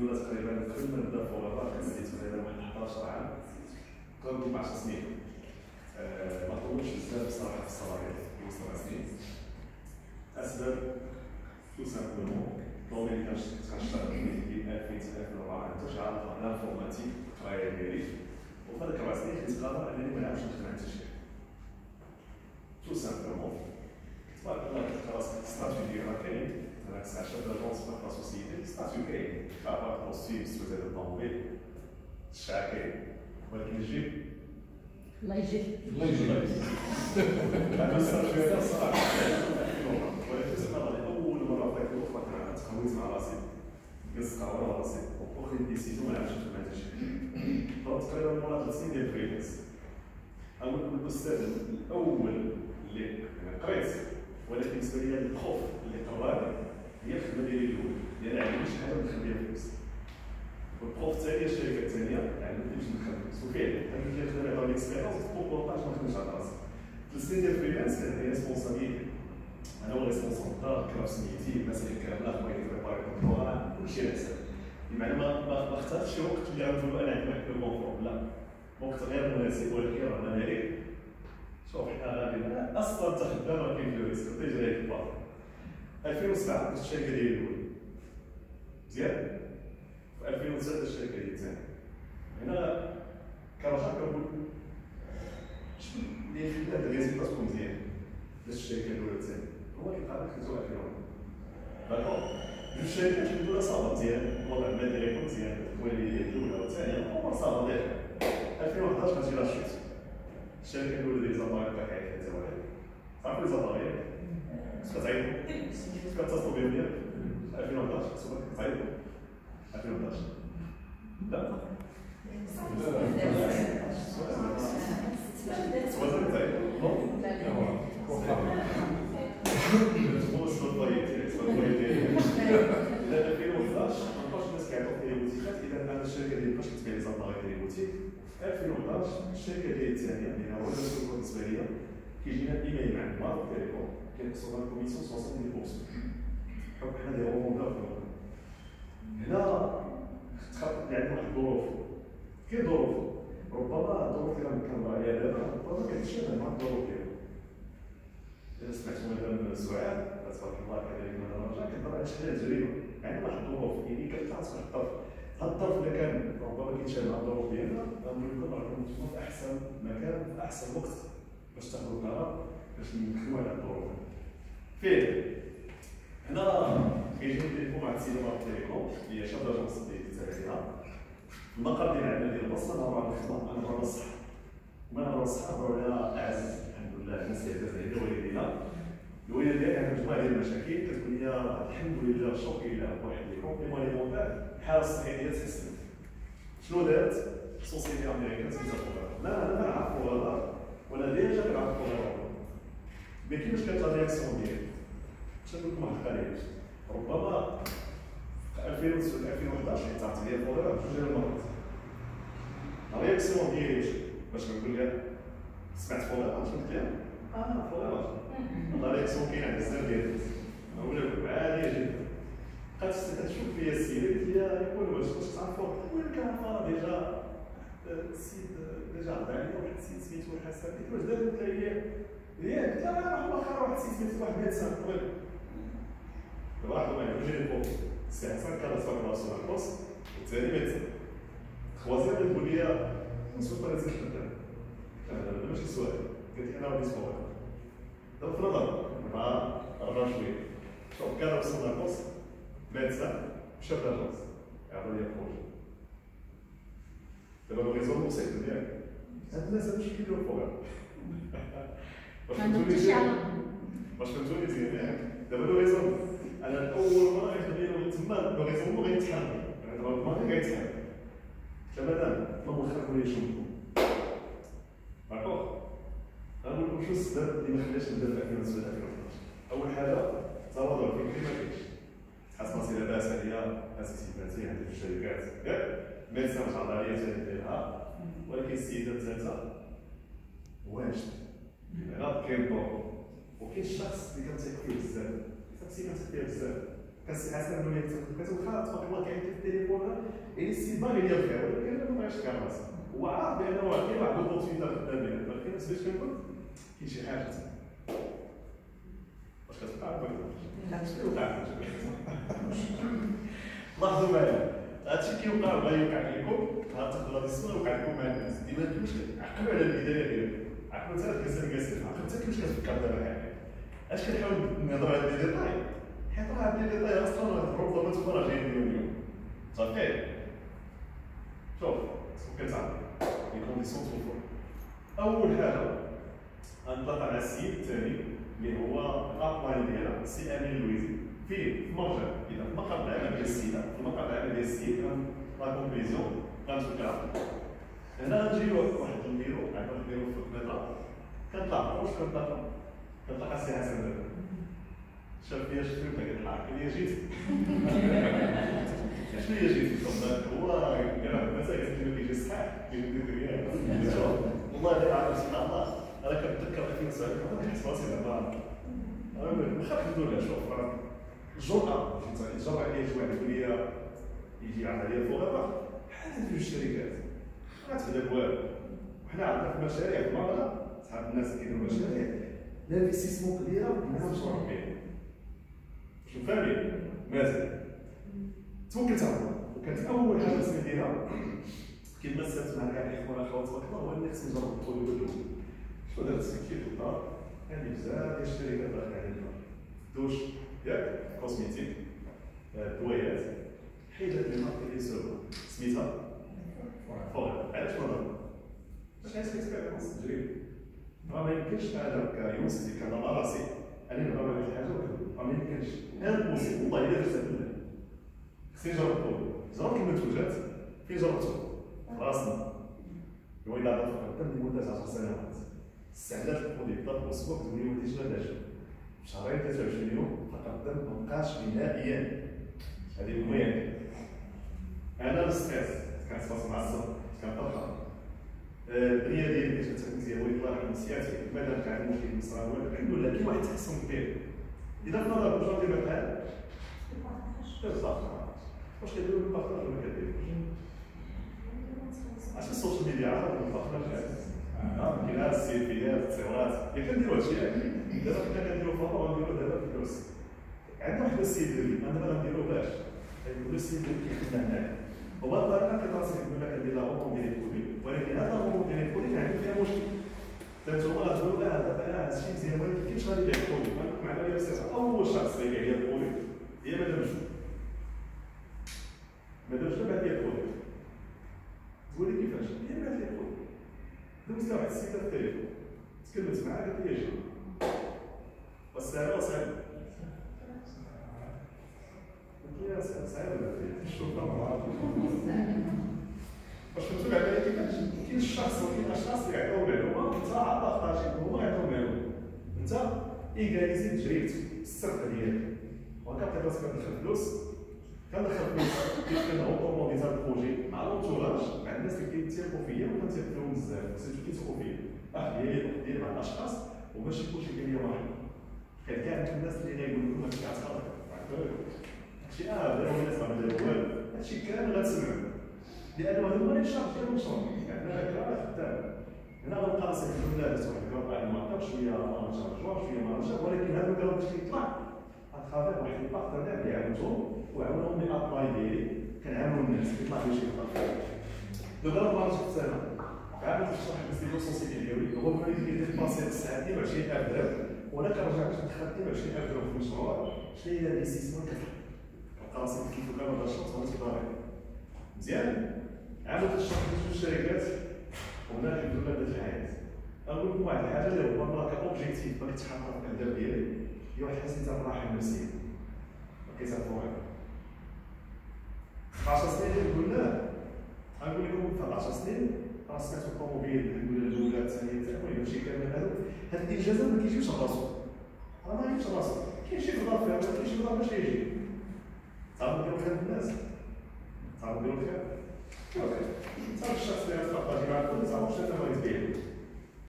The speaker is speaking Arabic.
لله تقريبا نبدا فوق كان تقريبا واحد 11 عام قبل 14 سنين آه، ما طولش بزاف بصراحه في الصلاحيات في سبع سنين اسباب تو سامبلومون اللي كنشتغل في 2000 2004 انت عارف لانفورماتيك القرايه ديالي وفي هذيك الربع سنين كنت قادر انني ما نعرفش نخدم على التشكيل تو سامبلومون تبارك الله كتلقى راسك ستاتيو ديالها كاين هذاك الساعة شاف لاجونس في لا سوسيتي ستاتيو كاين كابار بوستيم سوزي الطوموبيل الشعر كاين ولكن الجيب الله يجزيك الله يجزيك أنا ستاتيو هذا صراحة ولكن الله اول مره في أخرى كان تخويت مع راسي قص قهوه راسي وخذ ديسيزيون ما نخدم هذا الشيء تقريبا مورا ثلاث سنين ديال الفريلانس أقول لكم الاستاذ الأول اللي قريت ولكن بالنسبة لي الخوف اللي قراني هي الخدمه ديالي الاولى لأن عندي شي حاجة نخليها فلوس والبروف الثانية الشركة الثانية علمتني باش نخدم وفعلا أنا كي خدام على ليكسبيرونس بوكو باش ما نخدمش على راسي في السنين ديال الفريلانس كانت عندي ريسبونسابيلتي أنا هو ريسبونسابل كلاس سميتي المسائل كامله خويا كيبريباري كونترول كلشي على حسابي بمعنى ما ما اختارتش وقت اللي غنقولوا أنا عندي واحد الكونفور لا وقت غير مناسب. ولكن رانا مالك شوف حنا غادي أصلا انت خدام راه كاين في risque تيجي لك الباطل 2007 درت الشركة ديالي الاولى مزيان في 2009 درت الشركة ديالي الثانية هنا كرجع كنقول شنو اللي خلى هاد ال résultat تكون مزيان درت الشركة الاولى الثانية هو لك خدمه 2001 d'accord جوج شركات الاولى ça va مزيان الوضع المالي غيكون مزيان التكوين الاولى والثانيه الأمور ça va ديال 2011 غتجي لا شوت الشركة الاولى ديال زاباير بقى حياتها زوال عارف لي زاباير كتعيطوا كتصلوا بهم ديالك 2011 صبر كتعيطوا 2011 لا سوازن كتعيطوا هو الشرطه ديالي الشرطه ديالي لا 2011 مابقاش الناس كيعرفوا في البوتيكات اذا أنا الشركة ديالي مابقاش كتبيع لي زاباير ديال البوتيك 2011 الشركة ديالي الثانية اللي هو المسؤول بالنسبة ليا كيجينا ايميل مع المارك تيليكوم كينقصوا لنا كوميسيون 70% بحكم حنا دي الوطن هنا تخاف يعني واحد الظروف كاين ظروف ربما الظروف اللي كنهضر عليها دابا ربما كتشابه مع الظروف ديالو اذا سمعتوا مثلا سعاد تبارك الله كذلك من الرجاء كنهضر على شحال تجربه يعني واحد الظروف يعني كتعطي واحد الطرف هاد الطرف اللي كان ربما كيتشابه مع الظروف ديالنا راه كنتو في احسن مكان في احسن وقت باش تاخذوا قرار باش نخدموا على الظروف فين هنا كيجي تليفون مع السيده مارك تيليكوم هي شاب لاجونس اللي تابعها المقر ديال العمل ديال البصره نهضروا على الخدمه أنا برا الصحه وما نهضروا الصحه نهضروا على اعز الحمد لله الناس اللي عزاز علينا والدينا الوالده ديالي عندها مجموعه ديال المشاكل كتقول لي الحمد لله شوقي إلى واحد les compléments alimentaires الحاله الصحيه ديالها تحسنت شنو دارت؟ société américaine سميتها لا أنا نعرف Forever ولا déjà كنعرف mais كيفاش كانت la réaction ديالي؟ نقول لكم واحد القضية ربما في 2009 2011 حيت عرفت ديال Forever جوج ديال المرات la réaction ديالي باش نقول لك سمعت شنو قلت لها؟ آه فوغر لا رياكسيون كاين عند بزاف ديال الناس نقول لكم عاديه جدا بقات تشوف فيا السيده قلت لها يقول واش واش تعرفوا وين كنعرفها ديجا السيد ديجا هضر عليا واحد السيد سميتو الحسن قلت واش دابا قلت لها هي قلت لها راه واخا واحد السيد سميتو واحد ميدسان قبل. واحد ما يعرفش يقول سي حسن كان تفكر راسو مع البوست والثاني ميدسان خوازيام تقول لي نسوق ما نزلت قدام هذا ماشي سؤال. قلت لي أنا غادي نسوق دابا في نظر مع الرجل شوية شوف كان وصل البوست ميدسان شاف لاجونس يعطوا لي بروجي دابا الريزون بسيط مزيان هاد الناس هادشي كيديروا باش ما على باش فهمتوني مزيان ياك دابا لو ريزون أنا اول مره غيخليني تما لو ريزون مو غيتحرك أنا دابا الماضي غيتحرك مدام ما مخرج لي شنو داكوغ غنقول لكم شنو السبب اللي ما خلاش نبدا في 2007 2011 اول حاجة تواضع فكري ما كاينش تحس راسي لاباس عليا اسيسيباتي عندي في الشركات ياك ميدسان عليا تنديرها ولكن السيده الثالثه واجد كاين دور وكاين الشخص اللي كنثيق فيه بزاف اللي كنثيق فيه بزاف كنسي حسن انه كتوخا تبارك الله كاين في التليفون يعني السي باغي يدير الخير ولكن ما بغاش كاماس هو عارف بانه كاين واحد l'opportunité قدامي ولكن لي كنقول كاين شي حاجة واش كتوقع ولا كتوقع لاحظوا معايا هادشي كيوقع بغا يوقع لكم هاد الصورة وقع لكم مع الناس ديما المشكل عقلوا على البدايه ديالكم الكسر كاسر عقلوا حتى كيفاش كتفكر دابا حاليا اش كنحاول نهضر على دي ديتاي حيت راه دي ديتاي أصلا ربما تكون راه جايين اليوم اليوم صافي شوف كتعرف les conditions توفر اول حاجة غنطلق على السيد الثاني اللي هو ال upline ديالها سي امين لويزي في مرجع اذا في المقر العام ديال السيده في المقر العام ديال السيد لا كونكليزيون غنتفكرها هنا نجيو واحد البيرو عند واحد في الكميطه كنطلع واش كنطلع كنطلع السي حسن دابا شاف فيا شفت قال لي قال لي جيت شنو هي جيت هو قال مازال قالت لي كيجي صحاح والله لا عارف سبحان الله أنا كنتذكر 2009 كنت كنحس براسي زعما واخا الحمد لله شوف الجرأة الجرأة اللي يجي واحد يقول لي يجي عليا فوق بحال هاد الشركات ما تبدا والو وحنا عندنا في المشاريع في المغرب صحاب الناس كيديروا مشاريع لانفستيسمون كبيره وكنا مشروع كبير شوف فاهمين؟ مازال. توكلت على الله وكانت أول حاجة خصني نديرها كيما سالت مع كاع الاخوان والاخوات تبارك الله هو اني خصني نجرب الطول كلهم شنو درت كيف الدار عندي بزاف ديال الشركات داخل علينا. دوش. ياك cosmétique. دوايات حيدت لي ماركة اللي سميتها فور علاش ما نهضر باش عايز expérience تجربه ما يمكنش أنا كان راسي أنا نبغى واحد الحاجة ما يمكنش impossible والله الا درتها بالله خصني نجرب جربت المنتوجات فين جربتهم راسنا هو الا عرفت قدام لمده 10 سنوات استعملت البرودوي طاب أسبوع تقول لي ولدي شنو داش شهرين 23 يوم تقدم ما بقاش نهائيا هذه المهم أنا الستريس كان سباس معصب كان الدنيا ديالي كانت مزيان ويطلع من سياسي مادام كان المشكل مصرا الحمد لله كاين واحد التحسن كبير اذا في نظر بجوج ديال الحال بالضبط واش كديروا بال partage ولا كديروش عرفتي ال social media عارف بال partage كاين هاد السيلفيات التصويرات يا كنديروا هادشي دابا كنا كنديروا فوطو غنديروا دابا الكرسي عندنا واحد السيد اللي أنا ما غنديرو باش السيد اللي كيخدم هنايا هو الطريقة كيتراسي يقول لك ندير لا roulement ديال ال poulie ولكن هذا ال roulement ديال ال poulie عنده فيها مشكل فانتوما غتقولوا لا أنا هذا الشيء مزيان ولكن كيفاش غادي يبيع ال poulie غنحكم على أول شخص غيبيع لي ال poulie هي مدام جو مدام جو بعد لي؟ البولي تقول لي كيفاش؟ هي بعد لي. البولي دوزت واحد السيده في التليفون. تكلمت معاه قالت لي جي والسعر صعيب قلت لها صعيب ولا الشرطه باش كنتو على كيفاش كاين الشخص وكاين الاشخاص اللي يعطيو معلومه انت عطا خارجي هما يعطيو معلومه انت ايكاليزي تجربتك السرقه ديالك وكتعطي راسك كتدخل فلوس كندخل فلوس كيف كنوطومونيزا البروجي مع لونتوراج مع الناس اللي كيتيقوا فيا وكنتيق فيهم بزاف سيرتو كيتيقوا فيا الاخت ديالي مع الاشخاص وماشي كلشي ليا واحد كان كاع الناس اللي غايقولوا لكم هادشي عطاك هادشي آه دابا الناس ما داروا والو هادشي كامل غتسمعوا لأنه هذا هو الشرط ديال المشروع يعني راه خدام هنا غنبقى لله درت واحد الكرا المعطى شوية مانجر شوية مانجر ولكن هذا الكرا باش يطلع غنخافي واحد البارتنير اللي عاونتهم وعاونهم لي ابلاي ديالي كنعاونوا الناس كيطلع لي شي خطا دابا راه مانجر في السنة عاد تشرح لي سونسيتي ديالي هو بغا يدير ديباسي الساعة 22000 درهم وأنا كنرجع باش ندخل 22000 درهم في المشروع شنو هي الانفستيسمون كتلقى راسك كيف كان هذا الشرط وأنا تضارب مزيان عملت الشرط في الشركات وهنا الحمد لله بدات الحياة نقول لكم واحد الحاجة اللي هو مرة كاوبجيكتيف باغي تحقق في الاهداف ديالي هي واحد حاسس انت بالراحه النفسيه ما غير 10 سنين اللي قلنا غنقول لكم في 10 سنين راه سمعتوا الطوموبيل الحمد الاولى الثانية الثانية ماشي كامل هذا هاد الانجازات ما كيجيوش راسو راه ما كيجيش راسو كاين شي غلط فيها كاين شي غلط باش يجي تعرفوا نديروا خير الناس تعرفوا نديروا خير أوكي صافي الشخص اللي غتبقى مع الكل